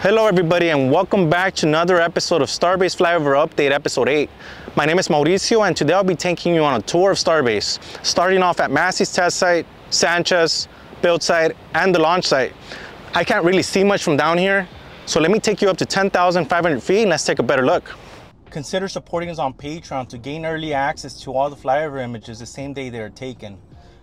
Hello everybody and welcome back to another episode of Starbase Flyover Update episode 8. My name is Mauricio and today I'll be taking you on a tour of Starbase, starting off at Massey's test site, Sanchez, build site, and the launch site. I can't really see much from down here, so let me take you up to 10,500 feet and let's take a better look. Consider supporting us on Patreon to gain early access to all the flyover images the same day they are taken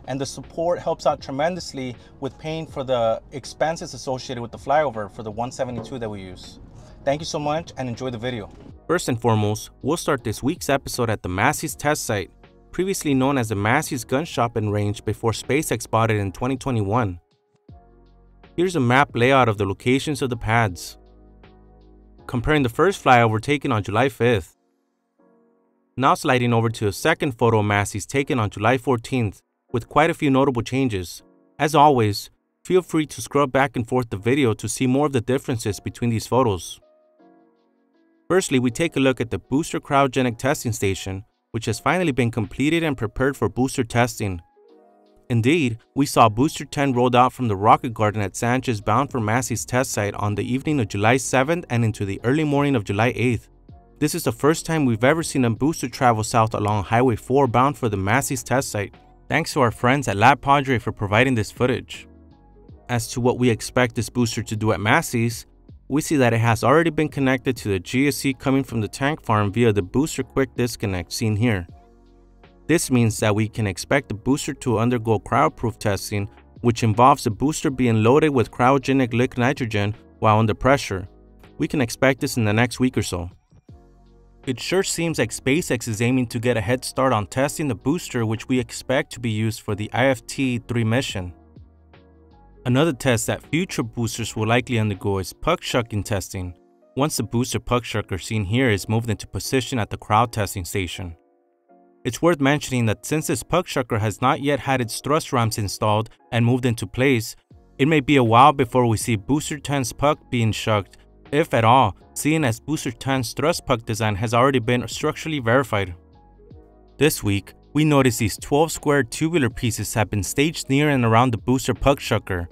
and the support helps out tremendously with paying for the expenses associated with the flyover for the 172 that we use. Thank you so much and enjoy the video. First and foremost, we'll start this week's episode at the Massey's test site, previously known as the Massey's Gun Shop and Range before SpaceX bought it in 2021. Here's a map layout of the locations of the pads. Comparing the first flyover taken on July 5th. Now sliding over to a second photo of Massey's taken on July 14th with quite a few notable changes. As always, feel free to scrub back and forth the video to see more of the differences between these photos. Firstly, we take a look at the Booster Cryogenic Testing Station, which has finally been completed and prepared for booster testing. Indeed, we saw Booster 10 rolled out from the Rocket Garden at Sanchez bound for Massey's test site on the evening of July 7th and into the early morning of July 8th. This is the first time we've ever seen a booster travel south along Highway 4 bound for the Massey's test site. Thanks to our friends at Lab Padre for providing this footage. As to what we expect this booster to do at Massey's, we see that it has already been connected to the GSE coming from the tank farm via the booster quick disconnect seen here. This means that we can expect the booster to undergo cryoproof testing, which involves the booster being loaded with cryogenic liquid nitrogen while under pressure. We can expect this in the next week or so. It sure seems like SpaceX is aiming to get a head start on testing the booster which we expect to be used for the IFT-3 mission. Another test that future boosters will likely undergo is puck shucking testing, once the booster puck shucker seen here is moved into position at the cryo testing station. It's worth mentioning that since this puck shucker has not yet had its thrust rams installed and moved into place, it may be a while before we see Booster 10's puck being shucked if at all, seeing as Booster 10's thrust puck design has already been structurally verified. This week, we notice these 12 square tubular pieces have been staged near and around the booster puck shucker.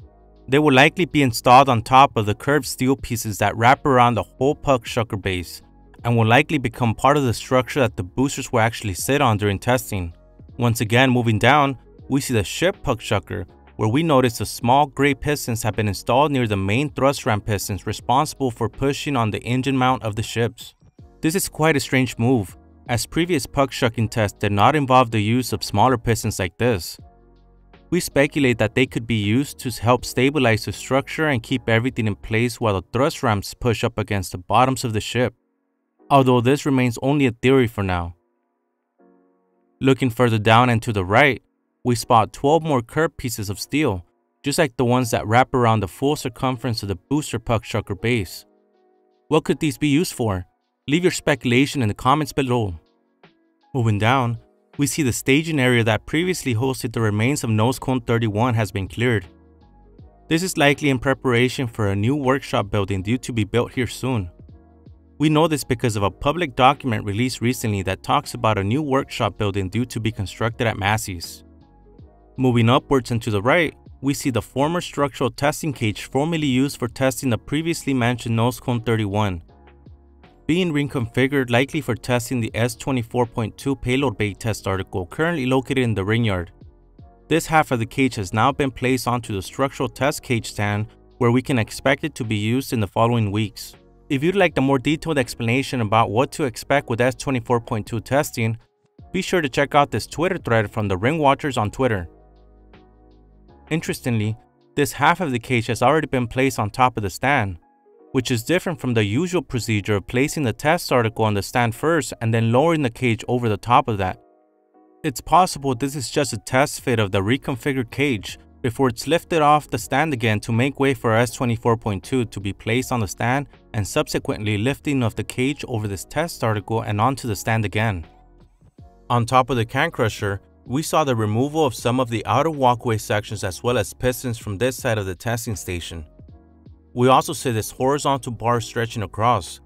They will likely be installed on top of the curved steel pieces that wrap around the whole puck shucker base, and will likely become part of the structure that the boosters will actually sit on during testing. Once again, moving down, we see the ship puck shucker, where we noticed the small gray pistons have been installed near the main thrust ram pistons responsible for pushing on the engine mount of the ships. This is quite a strange move, as previous puck shucking tests did not involve the use of smaller pistons like this. We speculate that they could be used to help stabilize the structure and keep everything in place while the thrust rams push up against the bottoms of the ship, although this remains only a theory for now. Looking further down and to the right, we spot 12 more curved pieces of steel, just like the ones that wrap around the full circumference of the booster puck shucker base. What could these be used for? Leave your speculation in the comments below. Moving down, we see the staging area that previously hosted the remains of Nose Cone 31 has been cleared. This is likely in preparation for a new workshop building due to be built here soon. We know this because of a public document released recently that talks about a new workshop building due to be constructed at Massey's. Moving upwards and to the right, we see the former structural testing cage formerly used for testing the previously mentioned nose cone 31, being reconfigured likely for testing the S24.2 payload bay test article currently located in the ring yard. This half of the cage has now been placed onto the structural test cage stand where we can expect it to be used in the following weeks. If you'd like a more detailed explanation about what to expect with S24.2 testing, be sure to check out this Twitter thread from the Ring Watchers on Twitter. Interestingly, this half of the cage has already been placed on top of the stand, which is different from the usual procedure of placing the test article on the stand first and then lowering the cage over the top of that. It's possible this is just a test fit of the reconfigured cage before it's lifted off the stand again to make way for S24.2 to be placed on the stand and subsequently lifting of the cage over this test article and onto the stand again. On top of the can crusher, we saw the removal of some of the outer walkway sections as well as pistons from this side of the testing station. We also see this horizontal bar stretching across.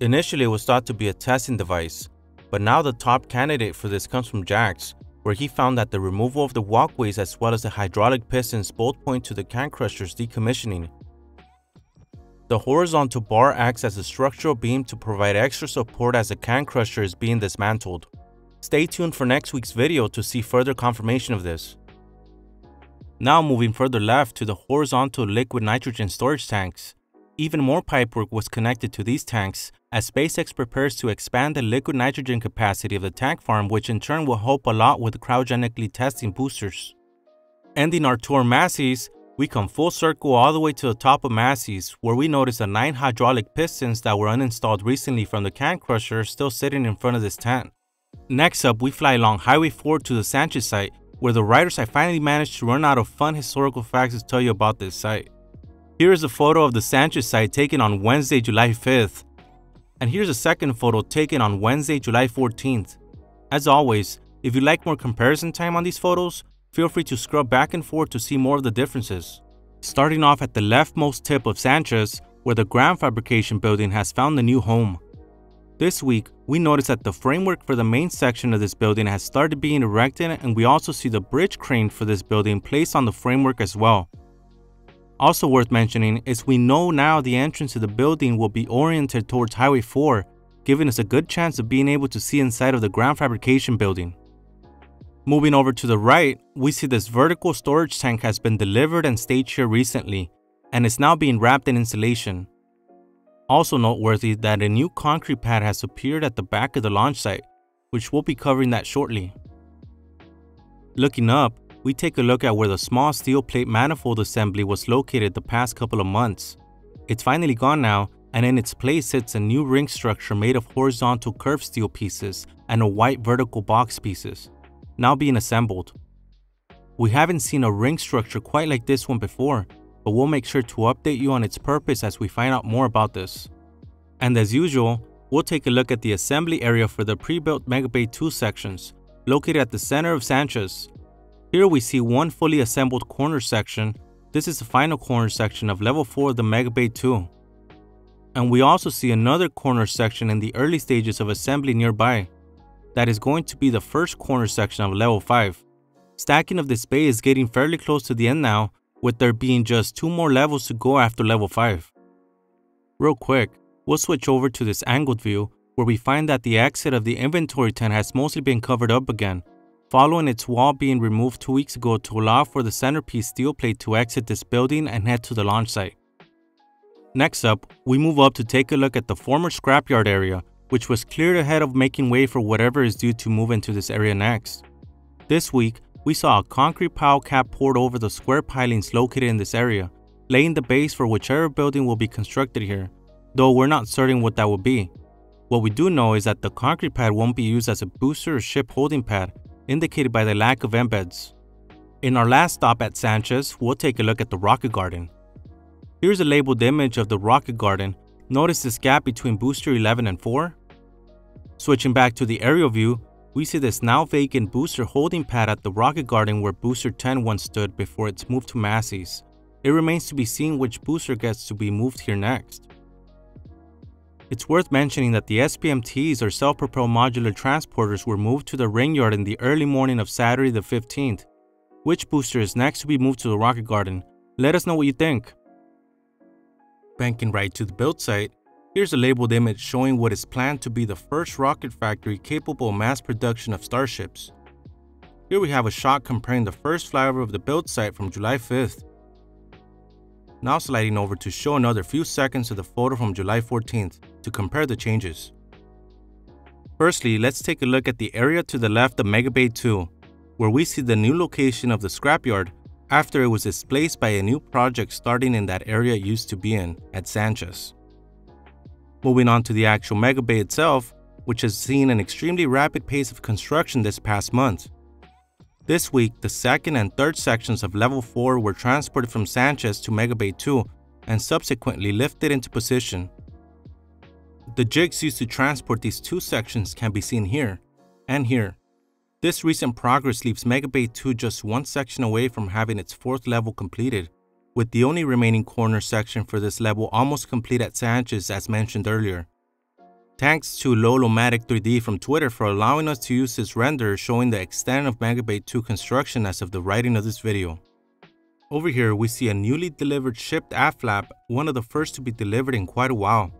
Initially it was thought to be a testing device, but now the top candidate for this comes from Jax, where he found that the removal of the walkways as well as the hydraulic pistons both point to the can crusher's decommissioning. The horizontal bar acts as a structural beam to provide extra support as the can crusher is being dismantled. Stay tuned for next week's video to see further confirmation of this. Now moving further left to the horizontal liquid nitrogen storage tanks. Even more pipework was connected to these tanks as SpaceX prepares to expand the liquid nitrogen capacity of the tank farm which in turn will help a lot with cryogenically testing boosters. Ending our tour Massey's, we come full circle all the way to the top of Massey's where we notice the 9 hydraulic pistons that were uninstalled recently from the can crusher still sitting in front of this tent. Next up, we fly along Highway 4 to the Sanchez site where the writers have finally managed to run out of fun historical facts to tell you about this site. Here is a photo of the Sanchez site taken on Wednesday, July 5th. And here's a second photo taken on Wednesday, July 14th. As always, if you like more comparison time on these photos, feel free to scrub back and forth to see more of the differences. Starting off at the leftmost tip of Sanchez, where the ground fabrication building has found a new home. This week, we notice that the framework for the main section of this building has started being erected and we also see the bridge crane for this building placed on the framework as well. Also worth mentioning is we know now the entrance to the building will be oriented towards Highway 4, giving us a good chance of being able to see inside of the ground fabrication building. Moving over to the right, we see this vertical storage tank has been delivered and staged here recently, and is now being wrapped in insulation. Also noteworthy that a new concrete pad has appeared at the back of the launch site, which we'll be covering that shortly. Looking up, we take a look at where the small steel plate manifold assembly was located the past couple of months. It's finally gone now, and in its place sits a new ring structure made of horizontal curved steel pieces and a white vertical box pieces, now being assembled. We haven't seen a ring structure quite like this one before, but we'll make sure to update you on its purpose as we find out more about this. And as usual, we'll take a look at the assembly area for the pre-built Megabay 2 sections, located at the center of Sanchez, here we see one fully assembled corner section. This is the final corner section of level 4 of the Megabay 2. And we also see another corner section in the early stages of assembly nearby. That is going to be the first corner section of level 5. Stacking of this bay is getting fairly close to the end now, with there being just two more levels to go after level 5. Real quick, we'll switch over to this angled view where we find that the exit of the inventory tent has mostly been covered up again following its wall being removed two weeks ago to allow for the centerpiece steel plate to exit this building and head to the launch site. Next up, we move up to take a look at the former scrapyard area, which was cleared ahead of making way for whatever is due to move into this area next. This week, we saw a concrete pile cap poured over the square pilings located in this area, laying the base for whichever building will be constructed here, though we're not certain what that will be. What we do know is that the concrete pad won't be used as a booster or ship holding pad, indicated by the lack of embeds. In our last stop at Sanchez, we'll take a look at the Rocket Garden. Here's a labeled image of the Rocket Garden. Notice this gap between booster 11 and 4? Switching back to the aerial view, we see this now vacant booster holding pad at the Rocket Garden where booster 10 once stood before its move to Massey's. It remains to be seen which booster gets to be moved here next. It's worth mentioning that the SPMTs or self-propelled modular transporters were moved to the ring yard in the early morning of Saturday the 15th. Which booster is next to be moved to the rocket garden? Let us know what you think. Banking right to the build site, here's a labeled image showing what is planned to be the first rocket factory capable of mass production of starships. Here we have a shot comparing the first flyover of the build site from July 5th. Now sliding over to show another few seconds of the photo from July 14th to compare the changes. Firstly, let's take a look at the area to the left of Megabay 2, where we see the new location of the scrapyard after it was displaced by a new project starting in that area it used to be in, at Sanchez. Moving on to the actual Megabay itself, which has seen an extremely rapid pace of construction this past month. This week, the second and third sections of Level 4 were transported from Sanchez to Megabay 2 and subsequently lifted into position. The jigs used to transport these two sections can be seen here and here. This recent progress leaves Megabay 2 just one section away from having its fourth level completed, with the only remaining corner section for this level almost complete at Sanchez as mentioned earlier. Thanks to Lolomatico3D from Twitter for allowing us to use this render showing the extent of Megabay 2 construction as of the writing of this video. Over here, we see a newly delivered shipped aft flap, one of the first to be delivered in quite a while.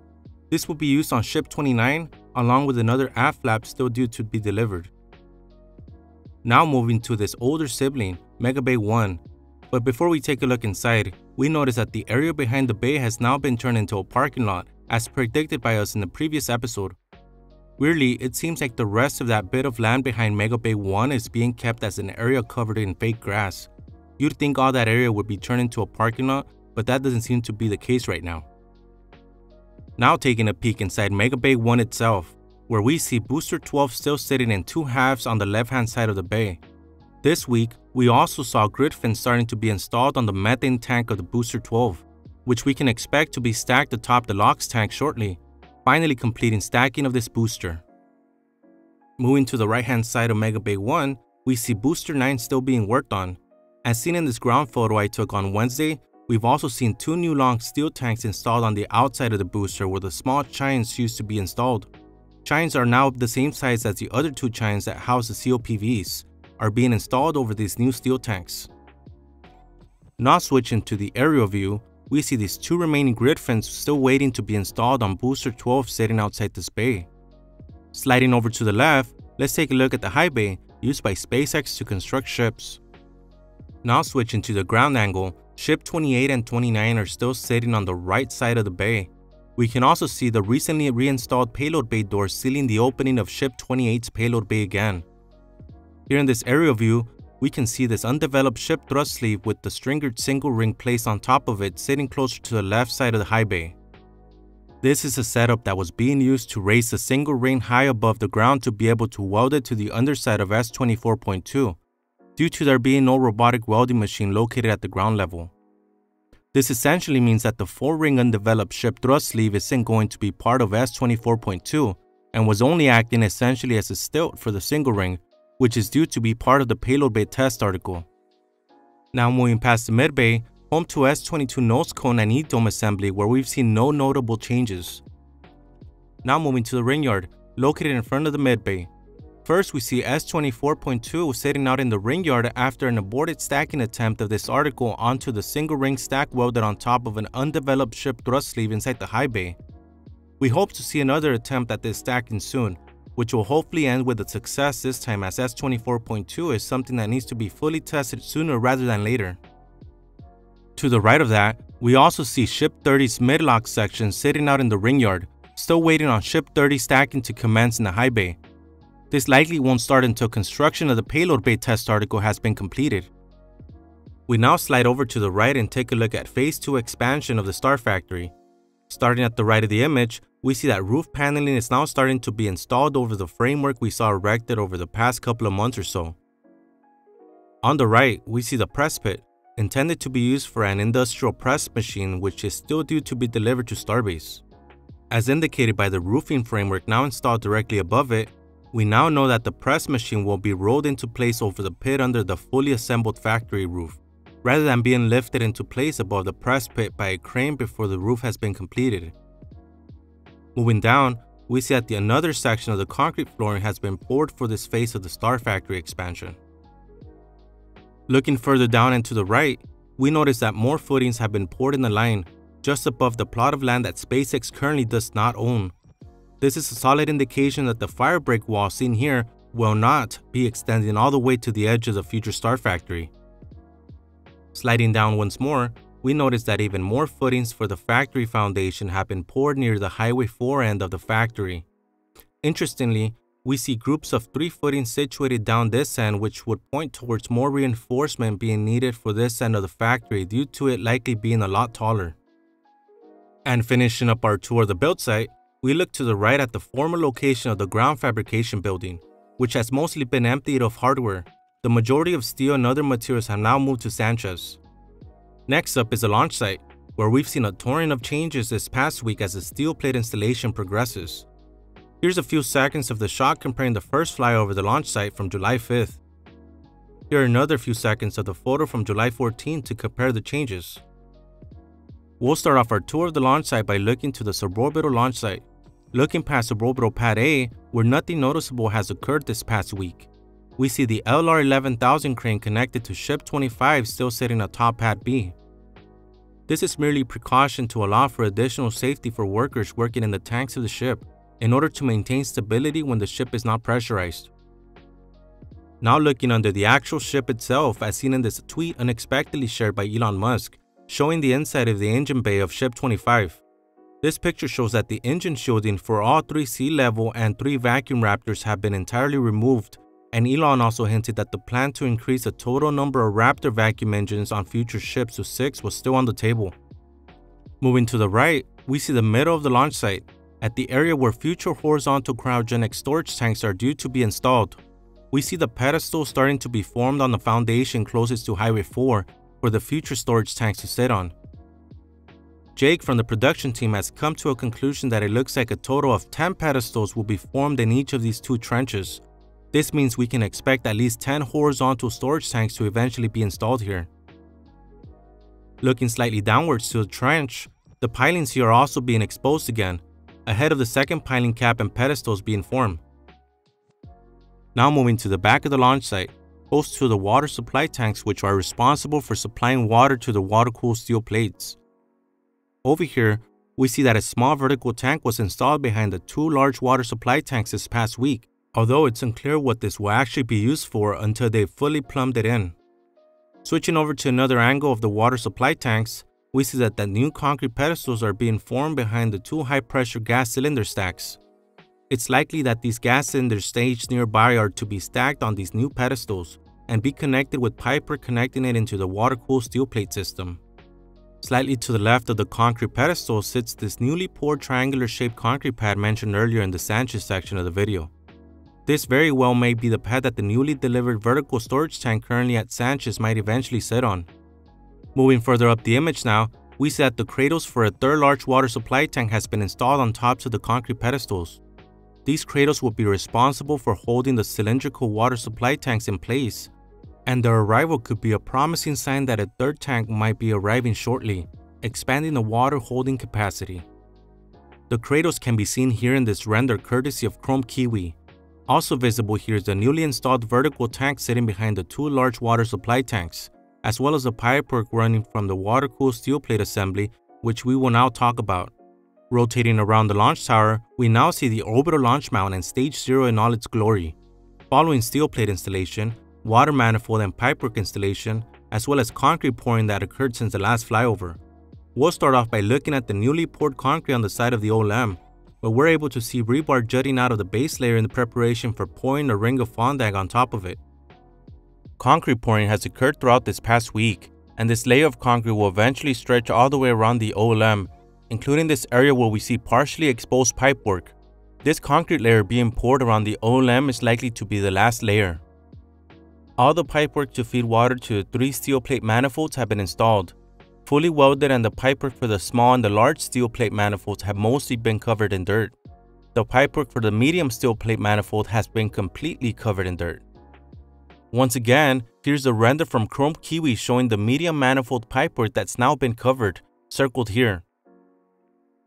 This will be used on ship 29, along with another aft flap still due to be delivered. Now moving to this older sibling, Megabay 1. But before we take a look inside, we notice that the area behind the bay has now been turned into a parking lot, as predicted by us in the previous episode. Weirdly, it seems like the rest of that bit of land behind Mega Bay 1 is being kept as an area covered in fake grass. You'd think all that area would be turned into a parking lot, but that doesn't seem to be the case right now. Now taking a peek inside Mega Bay 1 itself, where we see Booster 12 still sitting in two halves on the left hand side of the bay. This week, we also saw grid fins starting to be installed on the methane tank of the Booster 12, which we can expect to be stacked atop the LOX tank shortly, finally completing stacking of this booster. Moving to the right hand side of Mega Bay 1, we see Booster 9 still being worked on, as seen in this ground photo I took on Wednesday, we've also seen two new long steel tanks installed on the outside of the booster where the small chines used to be installed. Chines are now the same size as the other two chines that house the COPVs, are being installed over these new steel tanks. Now switching to the aerial view, we see these two remaining grid fins still waiting to be installed on booster 12 sitting outside this bay. Sliding over to the left, let's take a look at the high bay used by SpaceX to construct ships. Now switching to the ground angle, ship 28 and 29 are still sitting on the right side of the bay. We can also see the recently reinstalled payload bay door sealing the opening of ship 28's payload bay again. Here in this aerial view, we can see this undeveloped ship thrust sleeve with the stringered single ring placed on top of it sitting closer to the left side of the high bay. This is a setup that was being used to raise the single ring high above the ground to be able to weld it to the underside of S-24.2 due to there being no robotic welding machine located at the ground level. This essentially means that the four-ring undeveloped ship thrust sleeve isn't going to be part of S24.2 and was only acting essentially as a stilt for the single ring, which is due to be part of the payload bay test article. Now moving past the mid bay, home to S22 nose cone and E-dome assembly where we've seen no notable changes. Now moving to the ring yard, located in front of the mid bay, First, we see S24.2 sitting out in the ring yard after an aborted stacking attempt of this article onto the single ring stack welded on top of an undeveloped ship thrust sleeve inside the high bay. We hope to see another attempt at this stacking soon, which will hopefully end with a success this time as S24.2 is something that needs to be fully tested sooner rather than later. To the right of that, we also see Ship 30's mid-lock section sitting out in the ring yard, still waiting on Ship 30 stacking to commence in the high bay. This likely won't start until construction of the payload bay test article has been completed. We now slide over to the right and take a look at Phase 2 expansion of the Star Factory. Starting at the right of the image, we see that roof paneling is now starting to be installed over the framework we saw erected over the past couple of months or so. On the right, we see the press pit, intended to be used for an industrial press machine which is still due to be delivered to Starbase. As indicated by the roofing framework now installed directly above it, we now know that the press machine will be rolled into place over the pit under the fully assembled factory roof, rather than being lifted into place above the press pit by a crane before the roof has been completed. Moving down, we see that the another section of the concrete flooring has been poured for this phase of the Star Factory expansion. Looking further down and to the right, we notice that more footings have been poured in the line just above the plot of land that SpaceX currently does not own this is a solid indication that the firebreak wall seen here will not be extending all the way to the edge of the future Star Factory. Sliding down once more, we notice that even more footings for the factory foundation have been poured near the Highway 4 end of the factory. Interestingly, we see groups of three footings situated down this end which would point towards more reinforcement being needed for this end of the factory due to it likely being a lot taller. And finishing up our tour of the build site, we look to the right at the former location of the ground fabrication building, which has mostly been emptied of hardware. The majority of steel and other materials have now moved to Sanchez. Next up is the launch site, where we've seen a torrent of changes this past week as the steel plate installation progresses. Here's a few seconds of the shot comparing the first flyover the launch site from July 5th. Here are another few seconds of the photo from July 14th to compare the changes. We'll start off our tour of the launch site by looking to the suborbital launch site, looking past suborbital pad A, where nothing noticeable has occurred this past week. we see the LR 11000 crane connected to Ship 25 still sitting atop Pad B. This is merely precaution to allow for additional safety for workers working in the tanks of the ship in order to maintain stability when the ship is not pressurized. Now looking under the actual ship itself as seen in this tweet unexpectedly shared by Elon Musk, showing the inside of the engine bay of Ship 25. This picture shows that the engine shielding for all three sea level and three vacuum Raptors have been entirely removed, and Elon also hinted that the plan to increase the total number of Raptor vacuum engines on future ships to six was still on the table. Moving to the right, we see the middle of the launch site, at the area where future horizontal cryogenic storage tanks are due to be installed. We see the pedestal starting to be formed on the foundation closest to Highway 4 for the future storage tanks to sit on. Jake from the production team has come to a conclusion that it looks like a total of 10 pedestals will be formed in each of these two trenches. This means we can expect at least 10 horizontal storage tanks to eventually be installed here. Looking slightly downwards to the trench, the pilings here are also being exposed again, ahead of the second piling cap and pedestals being formed. Now moving to the back of the launch site, close to the water supply tanks which are responsible for supplying water to the water-cooled steel plates. Over here, we see that a small vertical tank was installed behind the two large water supply tanks this past week, although it's unclear what this will actually be used for until they've fully plumbed it in. Switching over to another angle of the water supply tanks, we see that the new concrete pedestals are being formed behind the two high-pressure gas cylinder stacks. It's likely that these gas cylinders staged nearby are to be stacked on these new pedestals and be connected with pipework connecting it into the water-cooled steel plate system. Slightly to the left of the concrete pedestal sits this newly poured triangular shaped concrete pad mentioned earlier in the Sanchez section of the video. This very well may be the pad that the newly delivered vertical storage tank currently at Sanchez might eventually sit on. Moving further up the image now, we see that the cradles for a third large water supply tank has been installed on tops of the concrete pedestals. These cradles will be responsible for holding the cylindrical water supply tanks in place, and their arrival could be a promising sign that a third tank might be arriving shortly, expanding the water holding capacity. The cradles can be seen here in this render courtesy of Chrome Kiwi. Also visible here is the newly installed vertical tank sitting behind the two large water supply tanks, as well as the pipework running from the water-cooled steel plate assembly, which we will now talk about. Rotating around the launch tower, we now see the orbital launch mount and stage 0 in all its glory. Following steel plate installation, water manifold and pipework installation, as well as concrete pouring that occurred since the last flyover. We'll start off by looking at the newly poured concrete on the side of the OLM, where we're able to see rebar jutting out of the base layer in the preparation for pouring a ring of fondag on top of it. Concrete pouring has occurred throughout this past week, and this layer of concrete will eventually stretch all the way around the OLM including this area where we see partially exposed pipework. This concrete layer being poured around the OLM is likely to be the last layer. All the pipework to feed water to the three steel plate manifolds have been installed. Fully welded and the pipework for the small and the large steel plate manifolds have mostly been covered in dirt. The pipework for the medium steel plate manifold has been completely covered in dirt. Once again, here's a render from Chrome Kiwi showing the medium manifold pipework that's now been covered, circled here.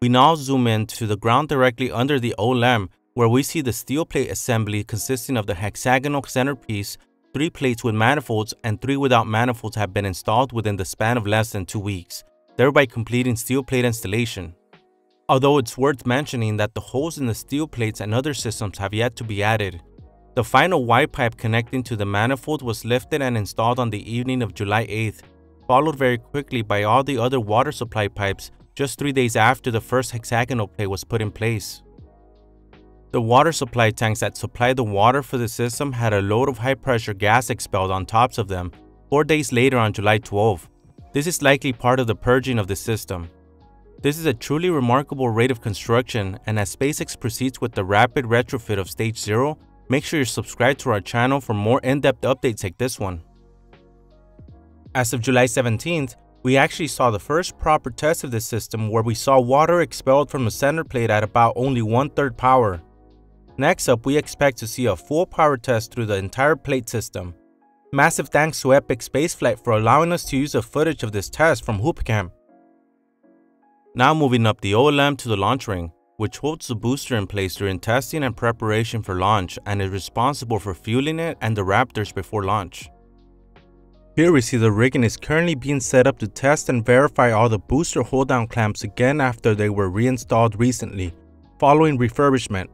We now zoom in to the ground directly under the OLM where we see the steel plate assembly consisting of the hexagonal centerpiece, three plates with manifolds and three without manifolds have been installed within the span of less than two weeks, thereby completing steel plate installation. Although it's worth mentioning that the holes in the steel plates and other systems have yet to be added. The final Y pipe connecting to the manifold was lifted and installed on the evening of July 8th, followed very quickly by all the other water supply pipes just three days after the first hexagonal plate was put in place. The water supply tanks that supply the water for the system had a load of high pressure gas expelled on tops of them four days later on July 12. This is likely part of the purging of the system. This is a truly remarkable rate of construction, and as SpaceX proceeds with the rapid retrofit of Stage 0, make sure you're subscribed to our channel for more in-depth updates like this one. As of July 17th, we actually saw the first proper test of this system where we saw water expelled from the center plate at about only one-third power. Next up, we expect to see a full power test through the entire plate system. Massive thanks to Epic Spaceflight for allowing us to use the footage of this test from Hoopcam. Now moving up the OLM to the launch ring, which holds the booster in place during testing and preparation for launch and is responsible for fueling it and the Raptors before launch. Here we see the rigging is currently being set up to test and verify all the booster hold down clamps again after they were reinstalled recently, following refurbishment.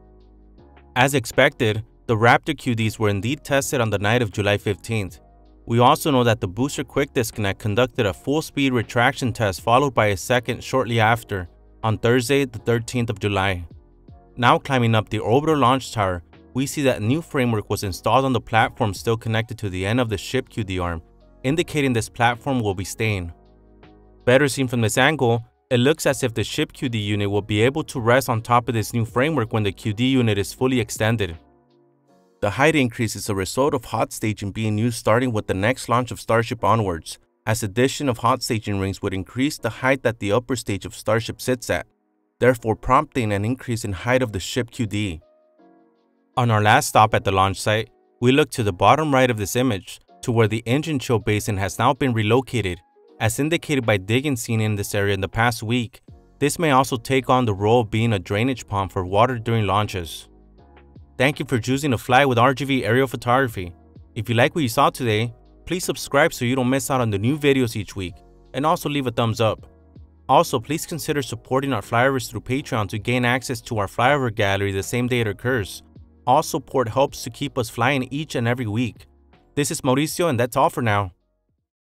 As expected, the Raptor QDs were indeed tested on the night of July 15th. We also know that the booster quick disconnect conducted a full speed retraction test followed by a second shortly after, on Thursday the 13th of July. Now climbing up the orbital launch tower, we see that new framework was installed on the platform still connected to the end of the ship QD arm, indicating this platform will be staying. Better seen from this angle, it looks as if the ship QD unit will be able to rest on top of this new framework when the QD unit is fully extended. The height increase is a result of hot staging being used starting with the next launch of Starship onwards, as addition of hot staging rings would increase the height that the upper stage of Starship sits at, therefore prompting an increase in height of the ship QD. On our last stop at the launch site, we look to the bottom right of this image to where the engine chill basin has now been relocated. As indicated by digging seen in this area in the past week, this may also take on the role of being a drainage pond for water during launches. Thank you for choosing to fly with RGV Aerial Photography. If you like what you saw today, please subscribe so you don't miss out on the new videos each week, and also leave a thumbs up. Also, please consider supporting our flyovers through Patreon to gain access to our flyover gallery the same day it occurs. All support helps to keep us flying each and every week. This is Mauricio, and that's all for now.